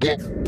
get